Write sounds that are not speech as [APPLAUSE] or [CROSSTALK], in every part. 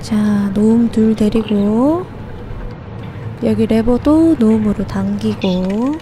자, 노움 둘 데리고 여기 레버도 노움으로 당기고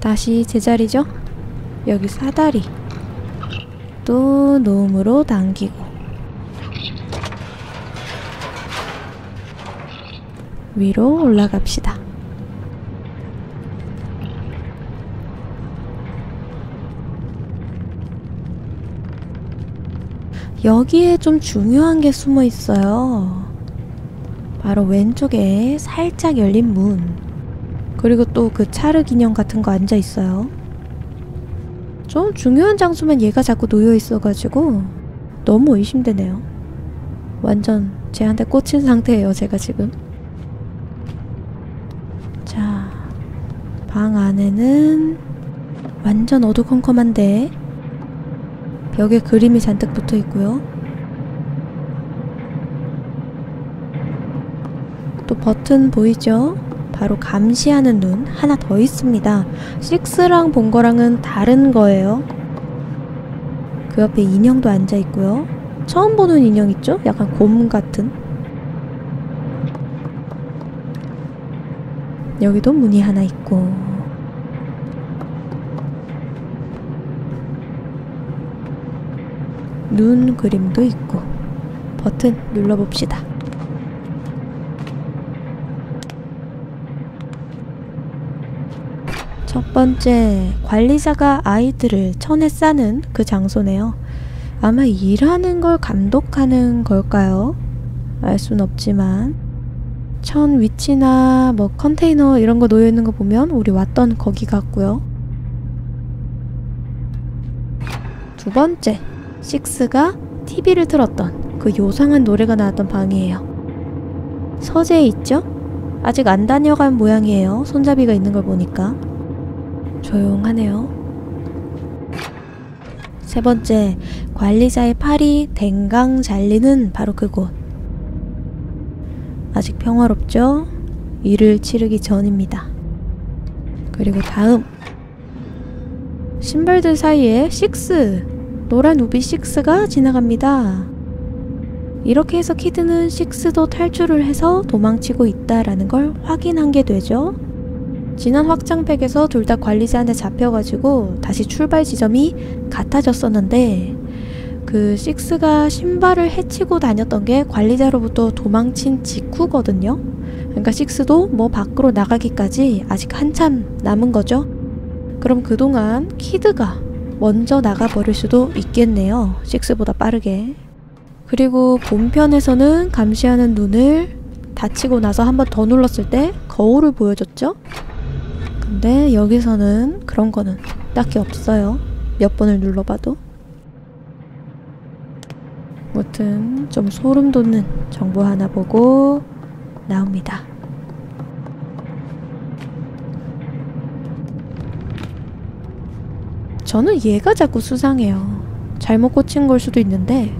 다시 제자리죠? 여기 사다리 또 노움으로 당기고 위로 올라갑시다. 여기에 좀 중요한 게 숨어 있어요. 바로 왼쪽에 살짝 열린 문. 그리고 또 그 차르 인형 같은 거 앉아 있어요. 좀 중요한 장소면 얘가 자꾸 놓여 있어가지고 너무 의심되네요. 완전 쟤한테 꽂힌 상태예요, 제가 지금. 자, 방 안에는 완전 어두컴컴한데 벽에 그림이 잔뜩 붙어 있고요. 또 버튼 보이죠? 바로 감시하는 눈 하나 더 있습니다. 6랑 본 거랑은 다른 거예요. 그 옆에 인형도 앉아 있고요. 처음 보는 인형 있죠? 약간 곰 같은. 여기도 문이 하나 있고. 눈 그림도 있고. 버튼 눌러봅시다. 첫 번째, 관리자가 아이들을 천에 싸는 그 장소네요. 아마 일하는 걸 감독하는 걸까요? 알 순 없지만. 천 위치나 뭐 컨테이너 이런 거 놓여 있는 거 보면 우리 왔던 거기 같고요. 두 번째, 식스가 TV를 틀었던 그 요상한 노래가 나왔던 방이에요. 서재에 있죠? 아직 안 다녀간 모양이에요. 손잡이가 있는 걸 보니까. 조용하네요. 세 번째, 관리자의 팔이 댕강 잘리는 바로 그곳. 아직 평화롭죠? 일을 치르기 전입니다. 그리고 다음. 신발들 사이에 식스, 노란 우비 식스가 지나갑니다. 이렇게 해서 키드는 식스도 탈출을 해서 도망치고 있다라는 걸 확인한 게 되죠. 지난 확장팩에서 둘 다 관리자한테 잡혀가지고 다시 출발 지점이 같아졌었는데 그 식스가 신발을 해치고 다녔던 게 관리자로부터 도망친 직후거든요. 그러니까 식스도 뭐 밖으로 나가기까지 아직 한참 남은 거죠. 그럼 그동안 키드가 먼저 나가버릴 수도 있겠네요. 식스보다 빠르게. 그리고 본편에서는 감시하는 눈을 다치고 나서 한 번 더 눌렀을 때 거울을 보여줬죠? 근데 여기서는 그런 거는 딱히 없어요. 몇 번을 눌러봐도. 무튼 좀 소름 돋는 정보 하나 보고 나옵니다. 저는 얘가 자꾸 수상해요. 잘못 꽂힌 걸 수도 있는데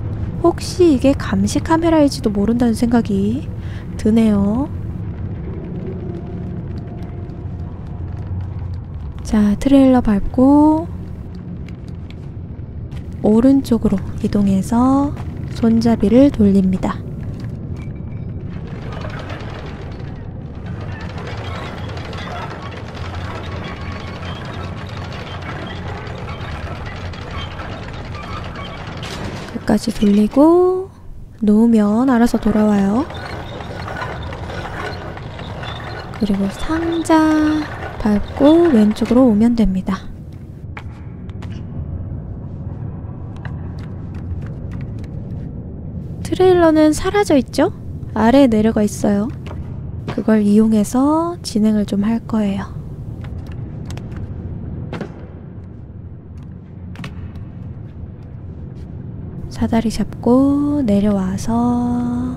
혹시 이게 감시 카메라일지도 모른다는 생각이 드네요. 자, 트레일러 밟고 오른쪽으로 이동해서 손잡이를 돌립니다. 끝까지 돌리고 놓으면 알아서 돌아와요. 그리고 상자 밟고 왼쪽으로 오면 됩니다. 트레일러는 사라져 있죠? 아래에 내려가 있어요. 그걸 이용해서 진행을 좀 할 거예요. 사다리 잡고 내려와서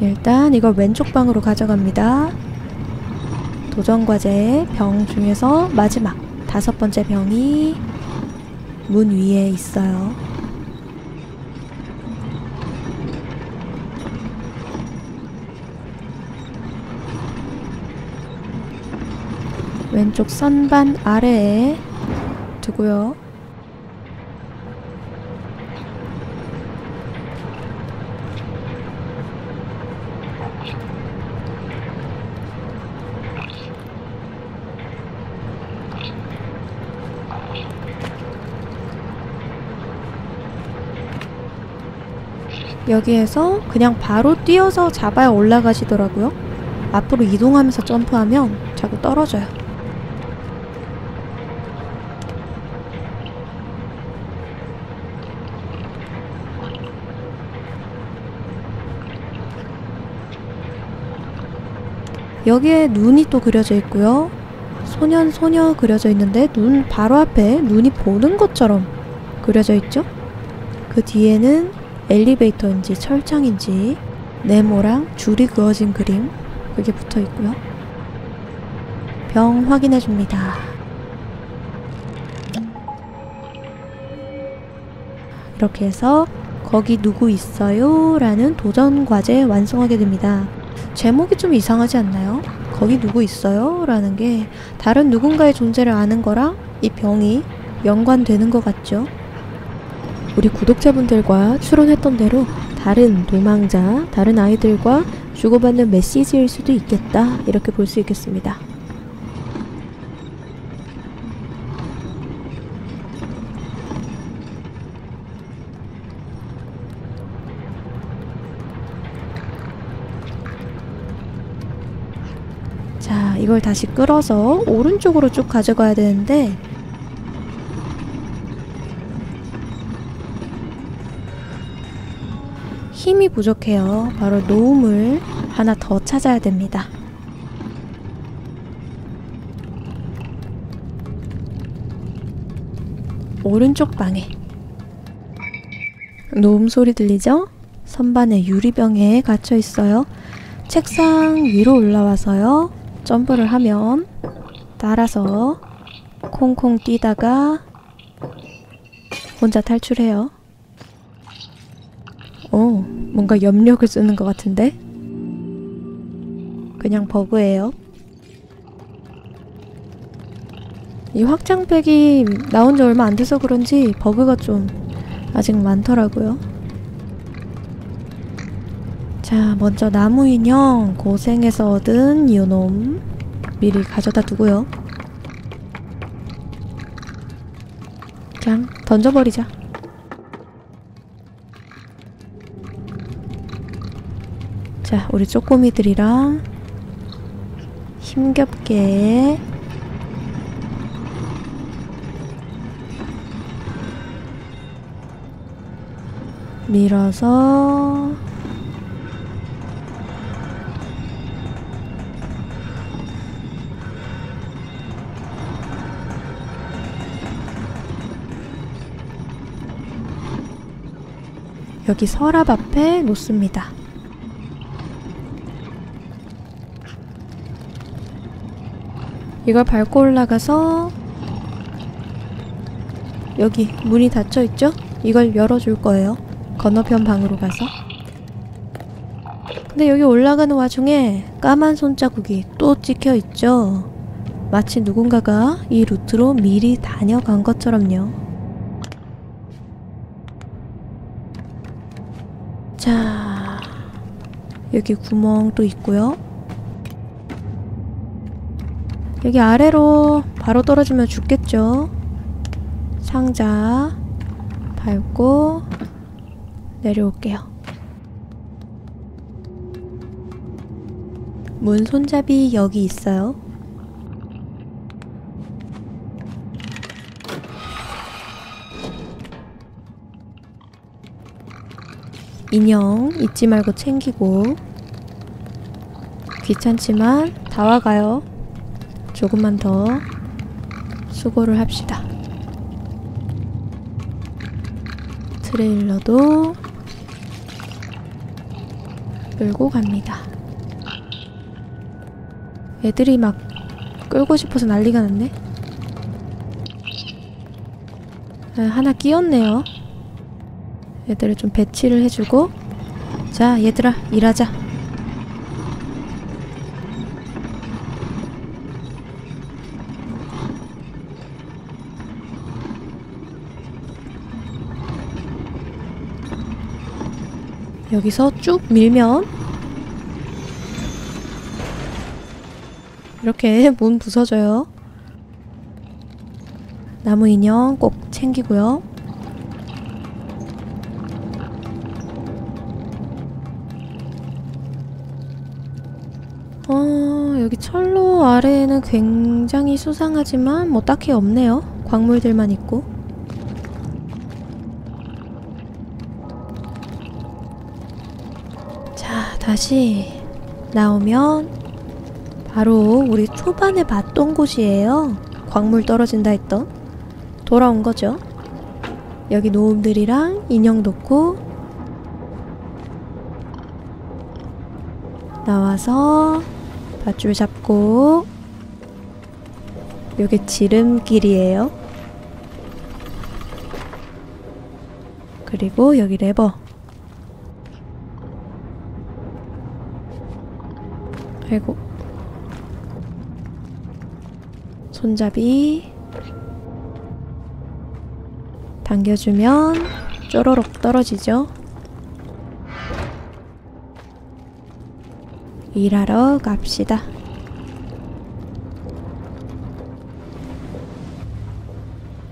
일단 이걸 왼쪽 방으로 가져갑니다. 도전과제 병 중에서 마지막 다섯 번째 병이 문 위에 있어요. 왼쪽 선반 아래에 두고요. 여기에서 그냥 바로 뛰어서 잡아야 올라가시더라고요. 앞으로 이동하면서 점프하면 자꾸 떨어져요. 여기에 눈이 또 그려져 있고요. 소년, 소녀 그려져 있는데 눈 바로 앞에 눈이 보는 것처럼 그려져 있죠? 그 뒤에는 엘리베이터인지 철창인지 네모랑 줄이 그어진 그림 그게 붙어 있고요. 병 확인해 줍니다. 이렇게 해서 거기 누구 있어요? 라는 도전 과제 완성하게 됩니다. 제목이 좀 이상하지 않나요? 거기 누구 있어요? 라는 게 다른 누군가의 존재를 아는 거랑 이 병이 연관되는 것 같죠? 우리 구독자분들과 추론했던 대로 다른 도망자, 다른 아이들과 주고받는 메시지일 수도 있겠다. 이렇게 볼 수 있겠습니다. 이걸 다시 끌어서 오른쪽으로 쭉 가져가야 되는데 힘이 부족해요. 바로 노움을 하나 더 찾아야 됩니다. 오른쪽 방에 노음 소리 들리죠? 선반에 유리병에 갇혀 있어요. 책상 위로 올라와서요. 점프를 하면 따라서 콩콩 뛰다가 혼자 탈출해요. 오, 뭔가 염력을 쓰는 것 같은데? 그냥 버그예요. 이 확장팩이 나온 지 얼마 안 돼서 그런지 버그가 좀 아직 많더라고요. 자, 먼저 나무 인형 고생해서 얻은 요놈 미리 가져다 두고요. 그냥 던져버리자. 자, 우리 쪼꼬미들이랑 힘겹게 밀어서 여기 서랍 앞에 놓습니다. 이걸 밟고 올라가서 여기 문이 닫혀 있죠? 이걸 열어줄 거예요. 건너편 방으로 가서. 근데 여기 올라가는 와중에 까만 손자국이 또 찍혀 있죠? 마치 누군가가 이 루트로 미리 다녀간 것처럼요. 자, 여기 구멍 또 있고요. 여기 아래로 바로 떨어지면 죽겠죠. 상자 밟고 내려올게요. 문 손잡이 여기 있어요. 인형 잊지 말고 챙기고 귀찮지만 다 와가요. 조금만 더 수고를 합시다. 트레일러도 끌고 갑니다. 애들이 막 끌고 싶어서 난리가 났네. 아, 하나 끼었네요. 얘들을 좀 배치를 해주고 자 얘들아 일하자. 여기서 쭉 밀면 이렇게 [LAUGHS] 문 부서져요. 나무 인형 꼭 챙기고요. 여기 철로 아래에는 굉장히 수상하지만 뭐 딱히 없네요. 광물들만 있고. 자, 다시 나오면 바로 우리 초반에 봤던 곳이에요. 광물 떨어진다 했던. 돌아온 거죠. 여기 노움들이랑 인형 놓고 나와서 밧줄 잡고 요게 지름길이에요. 그리고 여기 레버. 아이고. 손잡이. 당겨주면 쪼로록 떨어지죠. 일하러 갑시다.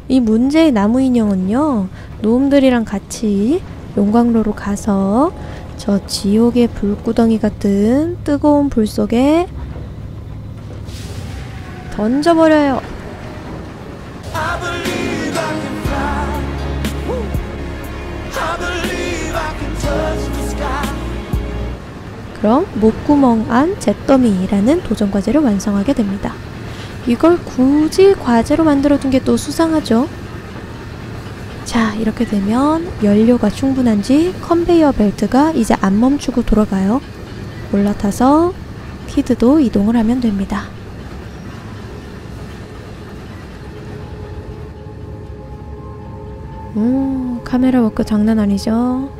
이 문제의 나무 인형은요, 노움들이랑 같이 용광로로 가서 저 지옥의 불구덩이 같은 뜨거운 불 속에 던져버려요. 그럼 목구멍 안 잿더미라는 도전 과제를 완성하게 됩니다. 이걸 굳이 과제로 만들어둔 게 또 수상하죠. 자, 이렇게 되면 연료가 충분한지 컨베이어 벨트가 이제 안 멈추고 돌아가요. 올라타서 키드도 이동을 하면 됩니다. 음, 카메라 워크 장난 아니죠?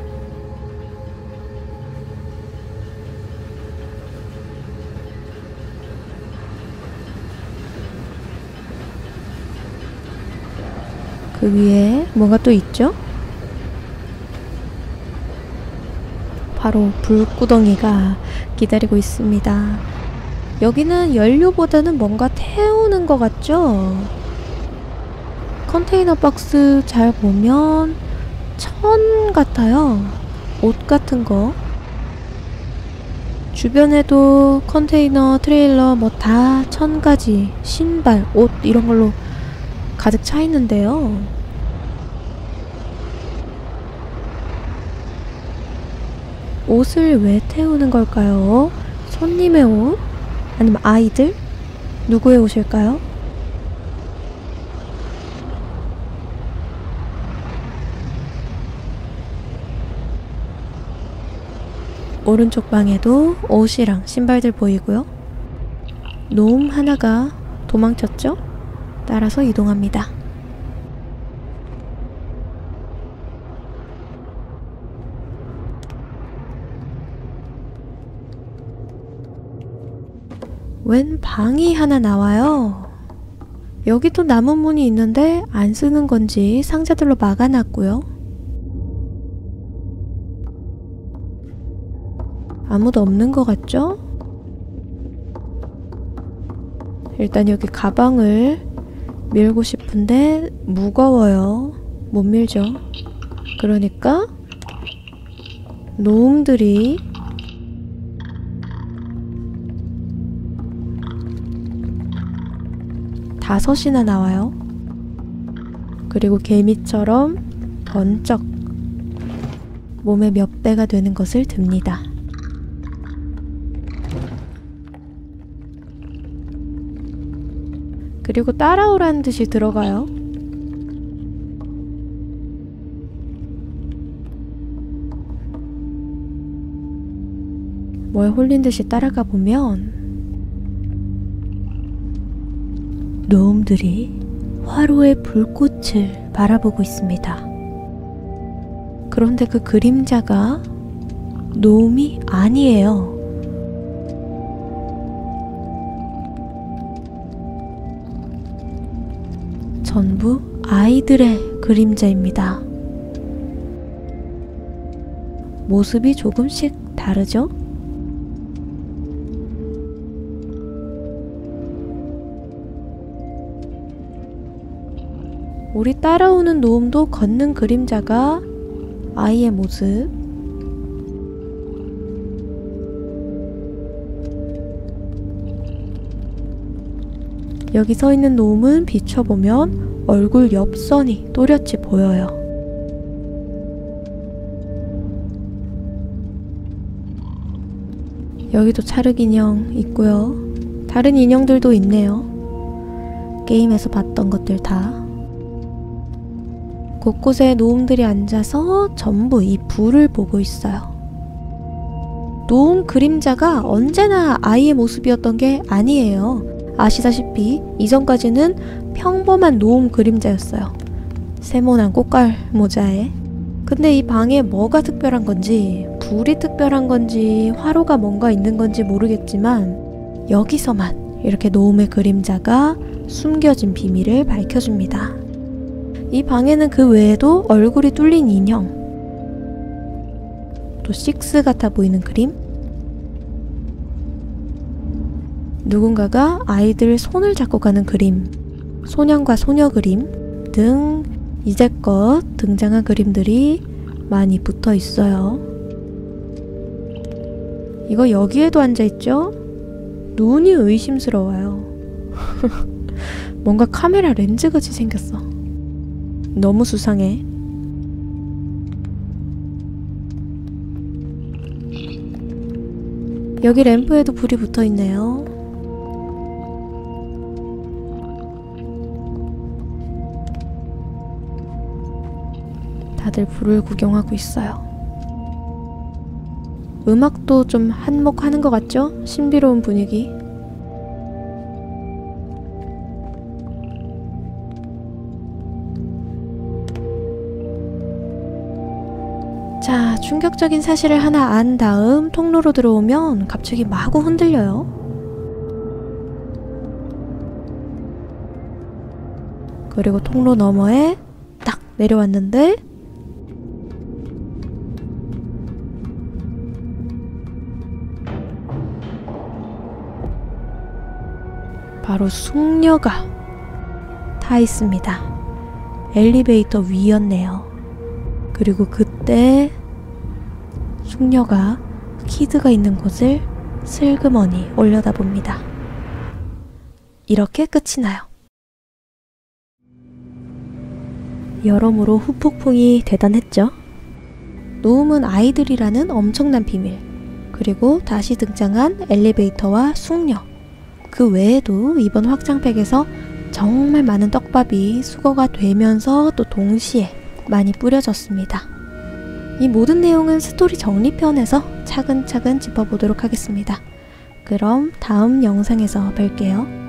그 위에 뭐가 또 있죠? 바로 불구덩이가 기다리고 있습니다. 여기는 연료보다는 뭔가 태우는 것 같죠? 컨테이너 박스 잘 보면 천 같아요. 옷 같은 거. 주변에도 컨테이너, 트레일러 뭐 다 천 가지, 신발, 옷 이런 걸로 가득 차 있는데요. 옷을 왜 태우는 걸까요? 손님의 옷? 아니면 아이들? 누구의 옷일까요? 오른쪽 방에도 옷이랑 신발들 보이고요. 놈 하나가 도망쳤죠? 따라서 이동합니다. 웬 방이 하나 나와요. 여기도 나무 문이 있는데 안 쓰는 건지 상자들로 막아놨고요. 아무도 없는 것 같죠? 일단 여기 가방을 밀고 싶은데 무거워요. 못 밀죠. 그러니까 노움들이 다섯이나 나와요. 그리고 개미처럼 번쩍 몸의 몇 배가 되는 것을 듭니다. 그리고 따라오라는 듯이 들어가요. 뭐에 홀린 듯이 따라가 보면 노움들이 화로의 불꽃을 바라보고 있습니다. 그런데 그 그림자가 노움이 아니에요. 전부 아이들의 그림자입니다. 모습이 조금씩 다르죠? 우리 따라오는 노음도 걷는 그림자가 아이의 모습. 여기 서 있는 노음은 비춰보면 얼굴 옆선이 또렷이 보여요. 여기도 찰흙 인형 있고요. 다른 인형들도 있네요. 게임에서 봤던 것들 다. 곳곳에 노움들이 앉아서 전부 이 불을 보고 있어요. 노움 그림자가 언제나 아이의 모습이었던 게 아니에요. 아시다시피 이전까지는 평범한 노움 그림자였어요. 세모난 꽃갈 모자에. 근데 이 방에 뭐가 특별한 건지, 불이 특별한 건지, 화로가 뭔가 있는 건지 모르겠지만, 여기서만 이렇게 노움의 그림자가 숨겨진 비밀을 밝혀줍니다. 이 방에는 그 외에도 얼굴이 뚫린 인형, 또 식스 같아 보이는 그림, 누군가가 아이들 손을 잡고 가는 그림, 소년과 소녀 그림 등 이제껏 등장한 그림들이 많이 붙어 있어요. 이거 여기에도 앉아있죠? 눈이 의심스러워요. [LAUGHS] 뭔가 카메라 렌즈 같이 생겼어. 너무 수상해. 여기 램프에도 불이 붙어 있네요. 다들 불을 구경하고 있어요. 음악도 좀 한몫하는 것 같죠? 신비로운 분위기. 충격적인 사실을 하나 안 다음 통로로 들어오면 갑자기 마구 흔들려요. 그리고 통로 너머에 딱 내려왔는데 바로 숙녀가 타 있습니다. 엘리베이터 위였네요. 그리고 그때 숙녀가 키드가 있는 곳을 슬그머니 올려다봅니다. 이렇게 끝이 나요. 여러모로 후폭풍이 대단했죠. 노움은 아이들이라는 엄청난 비밀, 그리고 다시 등장한 엘리베이터와 숙녀, 그 외에도 이번 확장팩에서 정말 많은 떡밥이 수거가 되면서 또 동시에 많이 뿌려졌습니다. 이 모든 내용은 스토리 정리편에서 차근차근 짚어보도록 하겠습니다. 그럼 다음 영상에서 뵐게요.